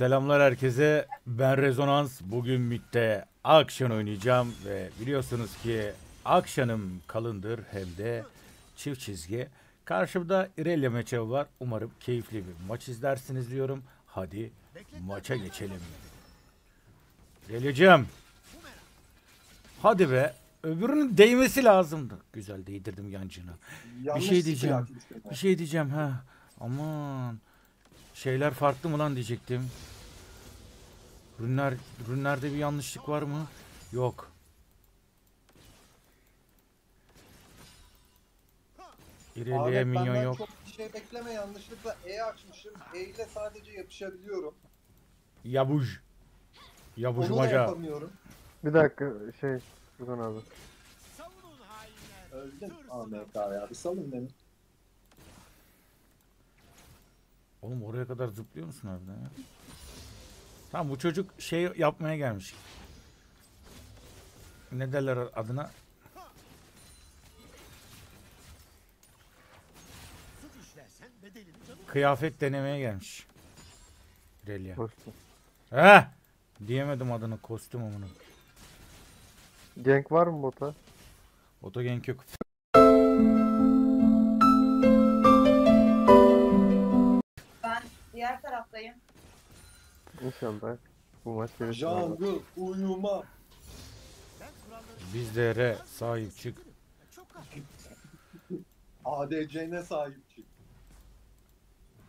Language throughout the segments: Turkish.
Selamlar herkese. Ben Rezonans. Bugün MIT'te Akşan oynayacağım ve biliyorsunuz ki Akşan'ım kalındır hem de çift çizgi. Karşımda İrelia Meçev var. Umarım keyifli bir maç izlersiniz diyorum. Hadi maça geçelim. İrelia'cığım. Hadi be. Öbürünün değmesi lazımdı. Güzel değdirdim yancına. Yanlış şey diyeceğim. Bir şey diyeceğim ha. Aman. Şeyler farklı mı lan diyecektim. Rünler, rünlerde bir yanlışlık var mı? Yok. Ahmet minyon yok. çok bir şey bekleme yanlışlıkla E açmışım. E ile sadece yapışabiliyorum. Yabuj. Onu da yapamıyorum. Bir dakika şey Furkan abi. Öldüm Ahmet ya. Bir salın beni. Oğlum oraya kadar zıplıyor musun harbiden ya? Tamam bu çocuk şey yapmaya gelmiş. Ne derler adına? Kıyafet denemeye gelmiş. Relia. Kostüm. He! Diyemedim adını kostüm amına. Genk var mı bota? Otogenk yok. Taraftayım. İnşallah bu maç gelirse. Jungle uyuma. Bizlere sahip çık. ADC'ne sahip çık.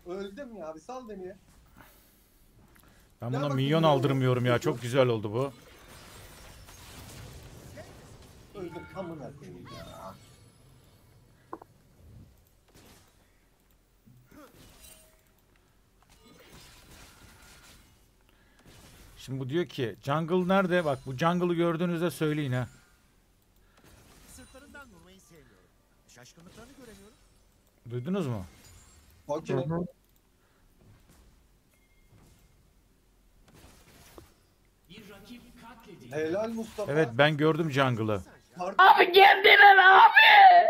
Öldüm ya. Bir sal beni. ya. Ben buna bu- aldırmıyorum ya. Çok güzel oldu bu. Öldüm. Amına koyayım ya. Şimdi bu diyor ki jungle nerede? Bak bu jungle'ı gördüğünüzde söyleyin ha. Sırtlarından vurmayı sevmiyorum. Şaşkınlıklarını göremiyorum. Duydunuz mu? Okey. Helal Mustafa. Evet ben gördüm jungle'ı. Abi kendiler abi.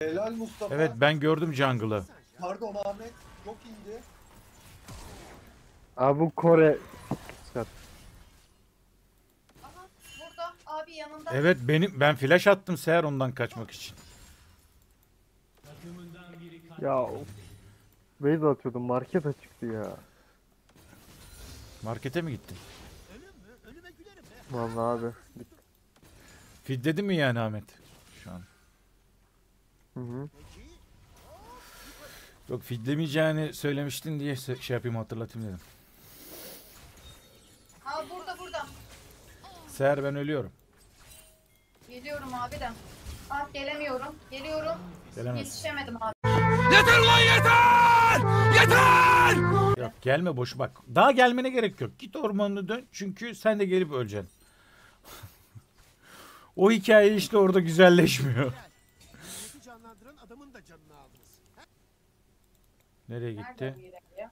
Helal Mustafa. Evet ben gördüm jungle'ı. Pardon Ahmet. Çok iyiydi. Abi bu Kore Skat. Aha burada abi yanında. Evet benim ben flash attım Seher ondan kaçmak için. Ya of. Base atıyordum market açıktı ya. Markete mi gittin? Ölüm mü? Ölüme gülerim be. Vallahi abi. Feedledi mi yani Ahmet? Şu an. Hı hı. Yok feedlemeyeceğini söylemiştin diye se- şey yapayım hatırlatayım dedim. Aa burada burada. Seher ben ölüyorum. Geliyorum abi de. Ah gelemiyorum. Geliyorum. Gelemez. Yetişemedim abi. Yok gelme boş bak. Daha gelmene gerek yok. Git ormanına dön çünkü sen de gelip öleceksin. o hikaye işte orada güzelleşmiyor. Nereye gitti? bu yere ya?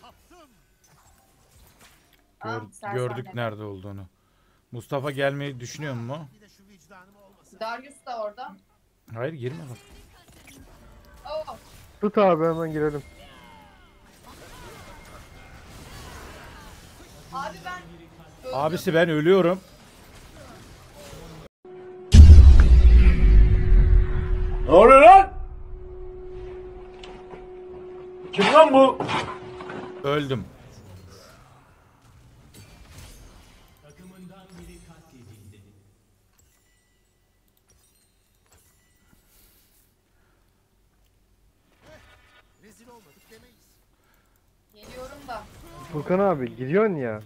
Kaptım. Aa, Gör- sersem gördük nerede olduğunu. Mustafa gelmeyi düşünüyor mu? Darius da orada. Hayır girme bak. Oo. Tut abi hemen girelim. Abi ben öldüm. Abisi ben ölüyorum. Ne oluyor lan? Kim lan bu? Öldüm. Rezil olmadık demeyiz. Geliyorum da. Furkan abi giriyorsun ya.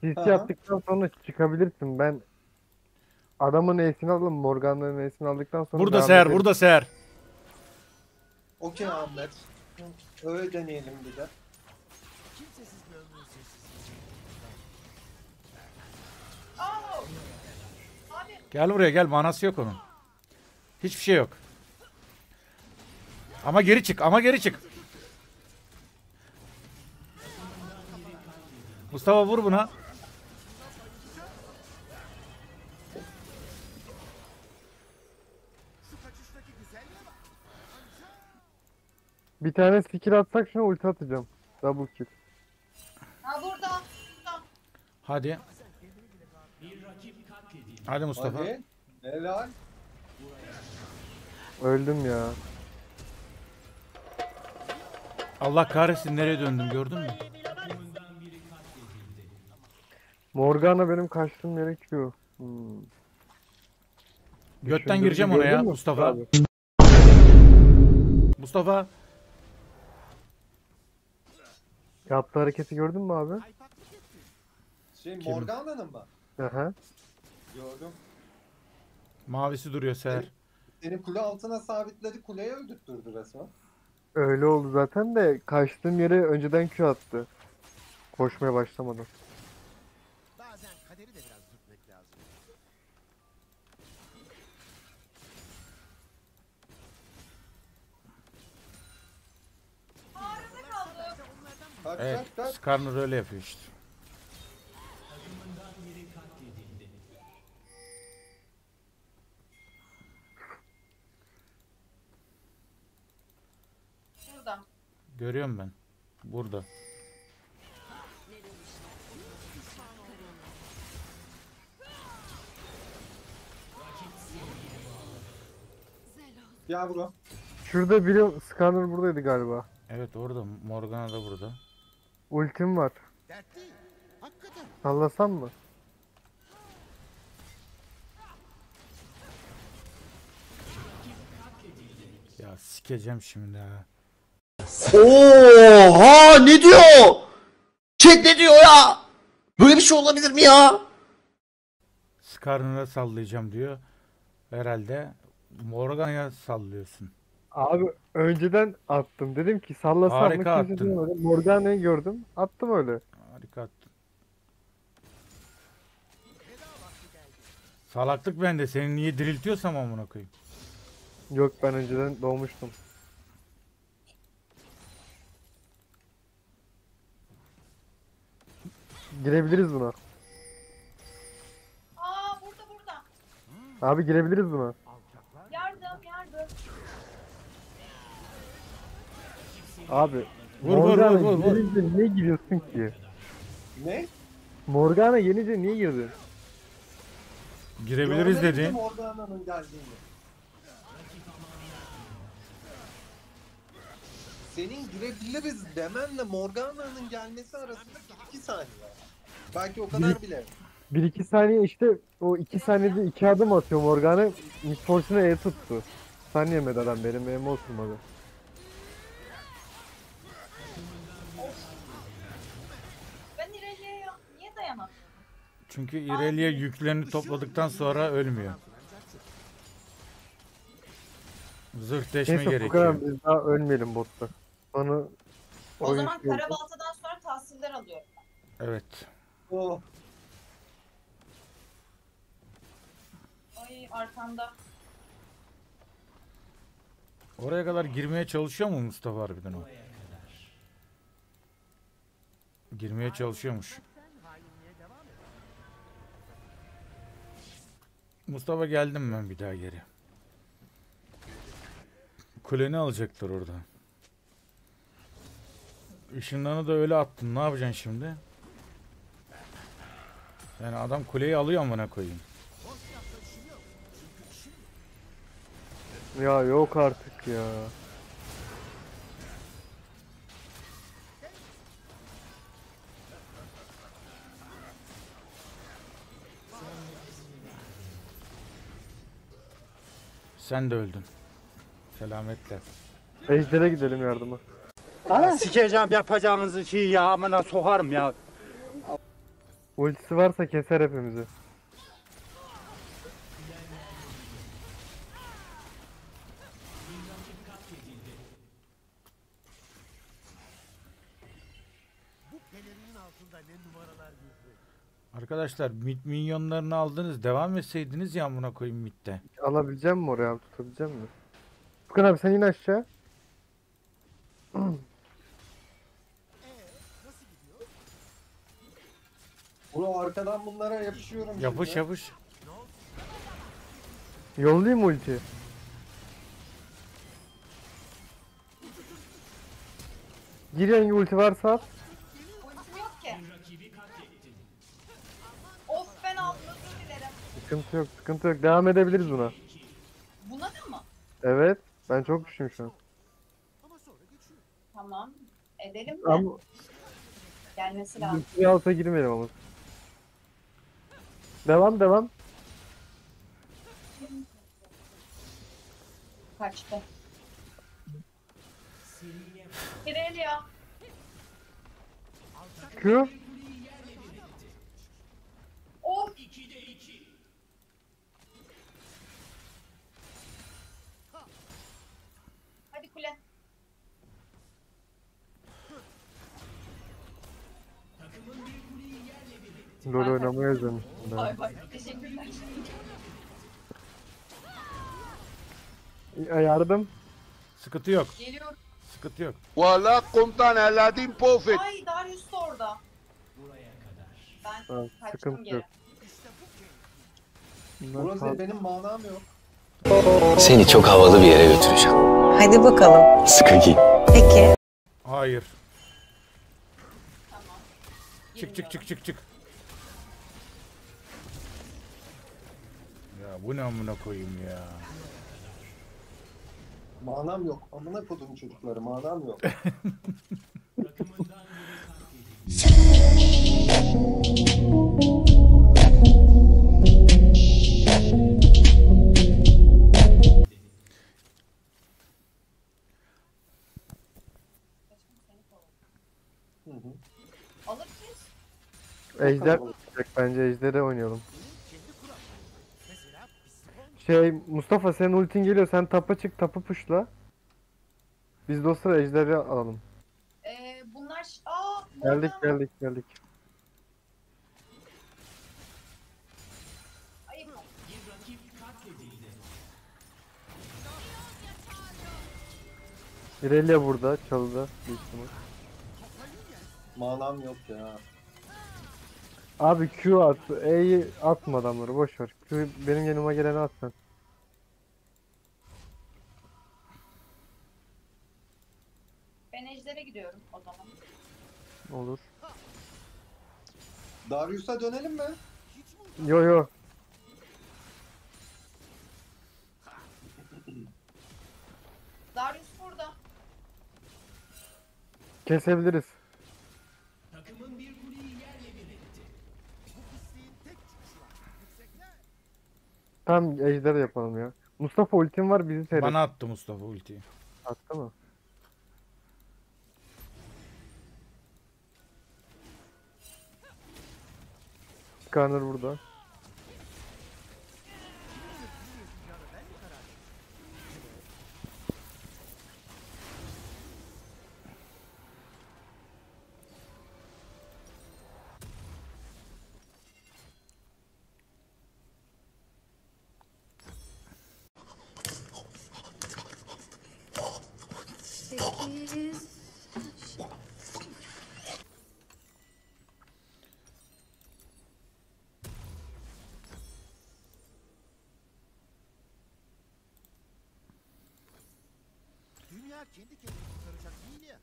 Sis Aha. yaptıktan sonra çıkabilirsin. Ben adamın E'sini aldım. Morgan'ların E'sini aldıktan sonra Burada devam Seher, ederim. burada Seher. Okey Ahmet. Öyle deneyelim bir de. Gel buraya gel manası yok onun. Hiçbir şey yok. Ama geri çık ama geri çık. Mustafa vur buna. Anca. tane skill atsak şuna ulti atacağım. Double kill. Ha burada. burada. Hadi. Hadi Mustafa. Hadi. Helal. Öldüm ya. Allah kahretsin nereye döndüm gördün mü? Morgana benim kaçtığım yere Q. Hmm. Götten gireceğim oraya gördün mü Mustafa. abi? Mustafa. Yaptığı hareketi gördün mü abi? Şey Kim? Morgana'nın mı? Aha. Gördüm. Mavisi duruyor Seher. Seni kule altına sabitledi. Kuleye öldürttürdü resmen. Öyle oldu zaten de kaçtığım yere önceden Q attı. Koşmaya başlamadan. Kaç Evet. kaç kaç. Skarner öyle yapıyor işte. Burada. Görüyorum ben. Burada. Yavrum. Şurada biri scanner buradaydı galiba. Evet orada. Morgana da burada. Ultim var. Dert değil. Hakikaten. Sallasam mı? Ya sikeceğim şimdi ha. Oha ne diyor? Chat ne diyor ya? Böyle bir şey olabilir mi ya? Skarner'a sallayacağım diyor. Herhalde Morgana'ya sallıyorsun. Abi önceden attım. Dedim ki sallasam mı Harika kimse attın. demedi. Morgana'yı gördüm. Attım öyle. Harika attın. Salaklık bende. Seni niye diriltiyorsam amına koyayım. Yok ben önceden doğmuştum. Girebiliriz buna. Aa burada burada. Abi girebiliriz buna. Yardım yardım. Abi. Vur, vur, Morgana vur, vur, vur. gelince niye giriyorsun ki? Ne? Morgana gelince niye girdin? Girebiliriz Görmedim dedi. Morgana'nın geldiğini. Senin girebiliriz demenle Morgana'nın gelmesi arasında 2 saniye. Belki o kadar bile. 1-2 saniye işte o 2 saniyede 2 adım atıyor Morgana. Misfortune'a E tuttu. Saniye yemedi adam benim elime oturmadı. Ben Çünkü İrelia yüklerini topladıktan sonra ölmüyor. Zırh deşme Neyse gerekiyor. kadar biz daha ölmeyelim botta. Bana O zaman karabaltadan sonra tahsiller alıyorum. Evet. Oh. Ay arkamda. Oraya kadar girmeye çalışıyor mu Mustafa harbiden o? Girmeye çalışıyormuş. Mustafa geldim ben bir daha geri. Kuleni alacaklar orada. Işınlarını da öyle attın. Ne yapacaksın şimdi? Yani adam kuleyi alıyor amına koyayım. Ya yok artık ya. Sen de öldün. Selametle. Ejder'e gidelim yardıma. Sikeceğim yapacağınızı şey ya amına sokarım ya. Ultisi varsa keser hepimizi. Arkadaşlar mid minyonlarını aldınız. Devam etseydiniz ya amına koyayım midde. Alabileceğim mi oraya? Tutabileceğim mi? Furkan abi sen in aşağı. Nasıl gidiyor? Bro arkadan bunlara yapışıyorum Yapış şimdi. yapış. Yollayayım mı ulti? Gir rengi ulti varsa at. Sıkıntı yok sıkıntı yok. Devam edebiliriz buna. Buna da mı? Evet. Ben çok güçlüyüm şu an. Ama sonra geçiyor. Tamam. Edelim de. Ama Gelmesi lazım. ultiyi alta girmeyelim ama. Devam devam. Kaçtı. Irelia. Q. LoL oynamayı özlemiştim ben. Bay bay. Teşekkürler. Ya, Yardım. Sıkıntı yok. Geliyorum. Sıkıntı yok. Valla komutan eladim pofet. Ay Darius da orada. Ben Ha, kaçtım sıkıntı geri. yok. Bunlar Burası benim manam yok. Seni çok havalı bir yere götüreceğim. Hadi bakalım. Sıkı giy. Peki. Hayır. Tamam. Çık çık çık çık çık. Bu ne amına koyayım ya. Manam yok. Amına kodum çocukları manam yok. Ejder bence ejderi oynayalım. Şey Mustafa senin ultin geliyor sen tapa çık tapı puşla. Biz de o sıra ejderi alalım. Ee, bunlar... ş- Aa! Geldik Morgana. geldik geldik. Ayıp. Irelia burada çalıda büyük ihtimal. Manam yok ya. Abi Q at. E'yi atma adamları boş ver. Q benim yanıma geleni at sen. Ben Ejder'e gidiyorum o zaman. Olur. Darius'a dönelim mi? Yo yo. Darius burada. Kesebiliriz. Tam ejder yapalım ya. Mustafa ultim var bizi seyret. Bana attı Mustafa ultiyi. Attı mı? Skarner burada. Kendi kendini kurtaracak değil ya.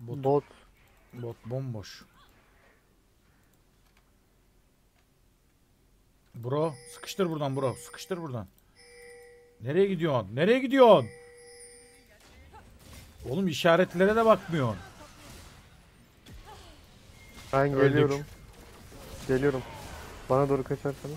Bot, Bot. bot bomboş. Bro sıkıştır buradan bro sıkıştır buradan. Nereye gidiyorsun? Nereye gidiyorsun? Oğlum işaretlere de bakmıyorsun. Ben Öldük. geliyorum. Geliyorum. Bana doğru kaçarsanız.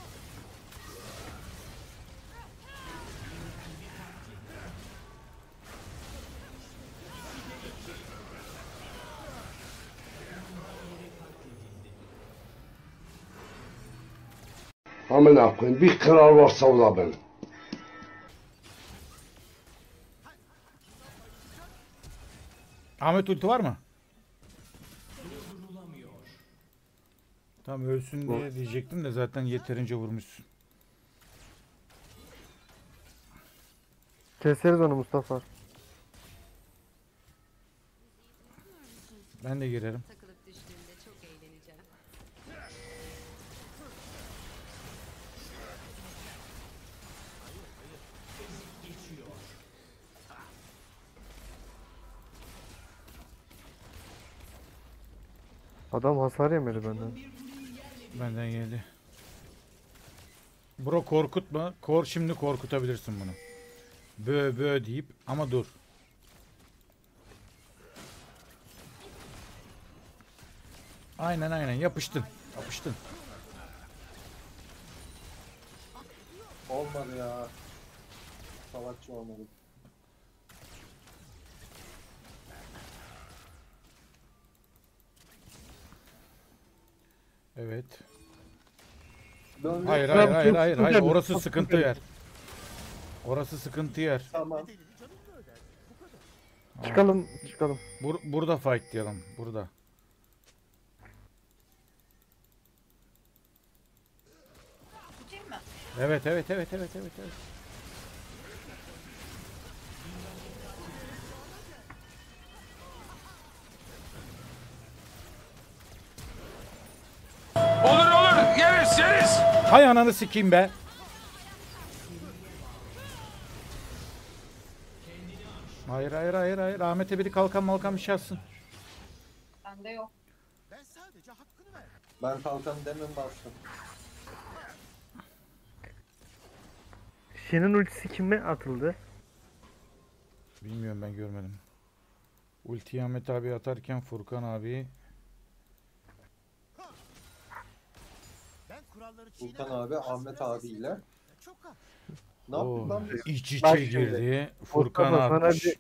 Amına koyayım bir kral varsa o da ben. Ahmet ulti var mı? Tam ölsün diye diyecektim de zaten yeterince vurmuşsun. Keseriz onu Mustafa. Ben de girerim. Adam hasar yemedi benden. Benden geldi. Bro korkutma. Kor şimdi korkutabilirsin bunu. Bö bö deyip ama dur. Aynen aynen yapıştın. Yapıştın. Olmadı ya. Salakçı olmadı. Evet. Döndü. Hayır hayır hayır hayır hayır orası sıkıntı yer. Orası sıkıntı yer. Tamam. Çıkalım çıkalım. Bur burada fight diyelim. Burada. Evet evet evet evet evet evet. Hay ananı sikeyim be. Hayır hayır hayır hayır. Ahmet'e biri kalkan malkan bir şey atsın. Bende yok. Ben sadece hakkını ver. Ben kalkan demin bastım. Shen'in ultisi kime atıldı? Bilmiyorum ben görmedim. Ulti Ahmet abi atarken Furkan abi Ben kuralları Furkan abi Ahmet abiyle. Ne lan biz? iç içe Bak şimdi, girdi. Furkan Mustafa sana atmış. bir-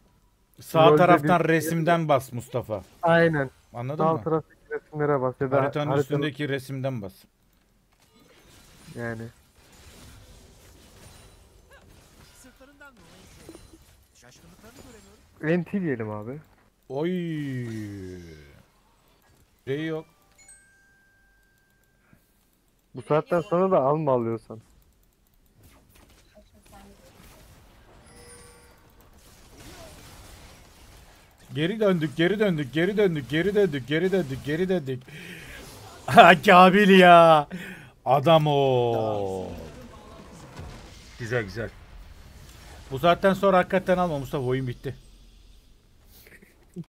Sağ taraftan bir- resimden bas Mustafa. Aynen. Anladın Sağ mı? taraftaki resimlere bas ya da Haritanın haritanın- üstündeki resimden bas. Yani. Sırtlarından dolayı şey. Şaşkınlıklarını göremiyorum. NT diyelim abi. Oy. Şey yok. Bu saatten sonra da alma alıyorsan. Geri döndük, geri döndük, geri döndük, geri döndük, geri döndük, geri döndük. Kabil ya. Adam o. Güzel güzel. Bu saatten sonra hakikaten alma Mustafa oyun bitti.